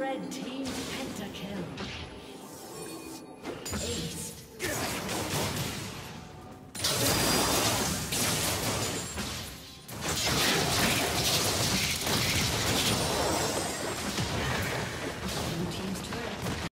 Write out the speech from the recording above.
Red team pentakill.